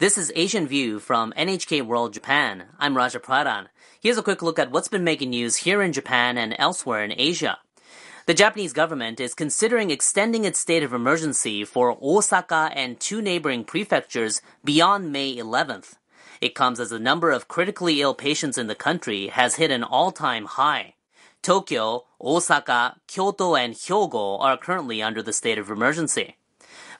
This is Asian View from NHK World Japan. I'm Raja Pradhan. Here's a quick look at what's been making news here in Japan and elsewhere in Asia. The Japanese government is considering extending its state of emergency for Osaka and two neighboring prefectures beyond May 11th. It comes as the number of critically ill patients in the country has hit an all-time high. Tokyo, Osaka, Kyoto, and Hyogo are currently under the state of emergency.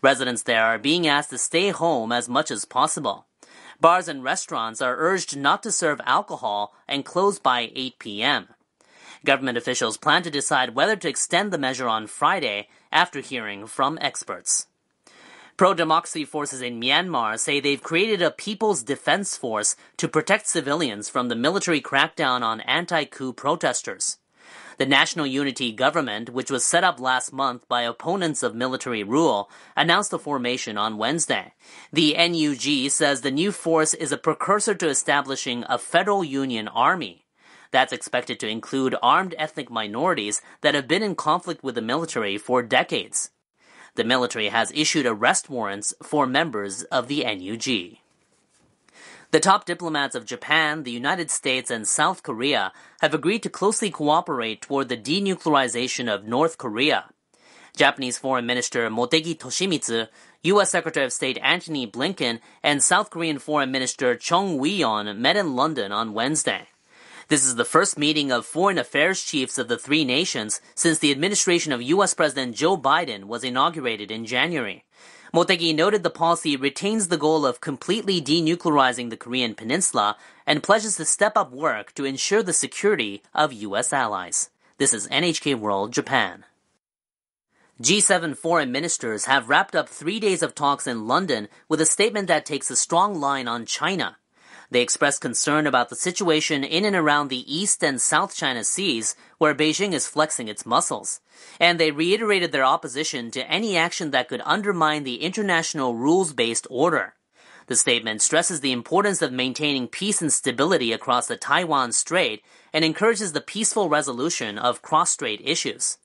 Residents there are being asked to stay home as much as possible. Bars and restaurants are urged not to serve alcohol and close by 8 p.m. Government officials plan to decide whether to extend the measure on Friday after hearing from experts. Pro-democracy forces in Myanmar say they've created a People's Defense Force to protect civilians from the military crackdown on anti-coup protesters. The National Unity Government, which was set up last month by opponents of military rule, announced the formation on Wednesday. The NUG says the new force is a precursor to establishing a federal union army. That's expected to include armed ethnic minorities that have been in conflict with the military for decades. The military has issued arrest warrants for members of the NUG. The top diplomats of Japan, the United States, and South Korea have agreed to closely cooperate toward the denuclearization of North Korea. Japanese Foreign Minister Motegi Toshimitsu, U.S. Secretary of State Antony Blinken, and South Korean Foreign Minister Chung Eui-yong met in London on Wednesday. This is the first meeting of foreign affairs chiefs of the three nations since the administration of U.S. President Joe Biden was inaugurated in January. Motegi noted the policy retains the goal of completely denuclearizing the Korean peninsula and pledges to step up work to ensure the security of U.S. allies. This is NHK World Japan. G7 foreign ministers have wrapped up three days of talks in London with a statement that takes a strong line on China. They expressed concern about the situation in and around the East and South China Seas, where Beijing is flexing its muscles. And they reiterated their opposition to any action that could undermine the international rules based order. The statement stresses the importance of maintaining peace and stability across the Taiwan Strait and encourages the peaceful resolution of cross strait issues.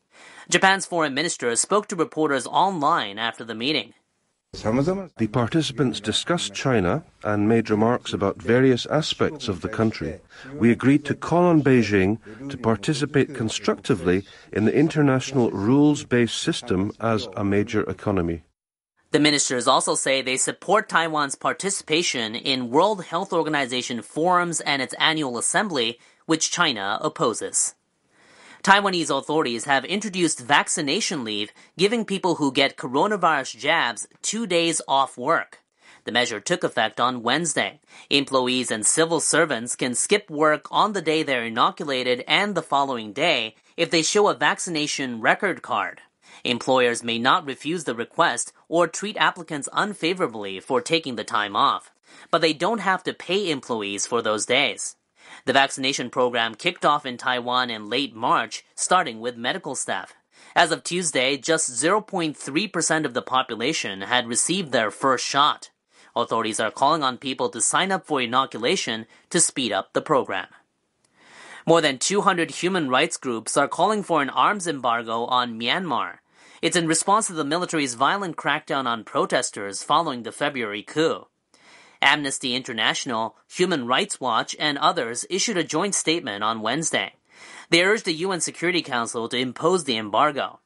Japan's foreign minister spoke to reporters online after the meeting. The participants discussed China and made remarks about various aspects of the country. We agreed to call on Beijing to participate constructively in the international rules based system as a major economy. The ministers also say they support Taiwan's participation in World Health Organization forums and its annual assembly, which China opposes. Taiwanese authorities have introduced vaccination leave, giving people who get coronavirus jabs two days off work. The measure took effect on Wednesday. Employees and civil servants can skip work on the day they're inoculated and the following day if they show a vaccination record card. Employers may not refuse the request or treat applicants unfavorably for taking the time off, but they don't have to pay employees for those days. The vaccination program kicked off in Taiwan in late March, starting with medical staff. As of Tuesday, just 0.3% of the population had received their first shot. Authorities are calling on people to sign up for inoculation to speed up the program. More than 200 human rights groups are calling for an arms embargo on Myanmar. It's in response to the military's violent crackdown on protesters following the February coup. Amnesty International, Human Rights Watch, and others issued a joint statement on Wednesday. They urged the UN Security Council to impose the embargo.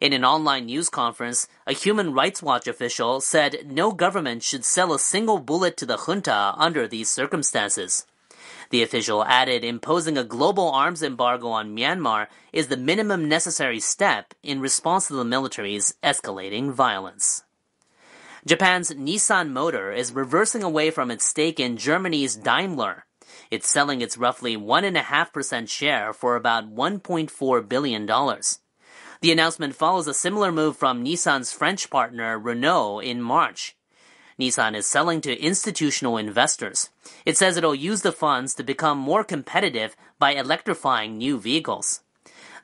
In an online news conference, a Human Rights Watch official said no government should sell a single bullet to the junta under these circumstances. The official added imposing a global arms embargo on Myanmar is the minimum necessary step in response to the military's escalating violence. Japan's Nissan Motor is reversing away from its stake in Germany's Daimler. It's selling its roughly 1.5% share for about $1.4 billion. The announcement follows a similar move from Nissan's French partner Renault in March. Nissan is selling to institutional investors. It says it'll use the funds to become more competitive by electrifying new vehicles.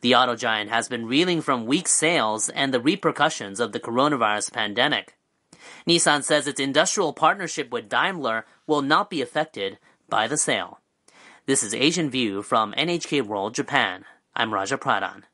The auto giant has been reeling from weak sales and the repercussions of the coronavirus pandemic. Nissan says its industrial partnership with Daimler will not be affected by the sale. This is Asian View from NHK World Japan. I'm Raja Pradhan.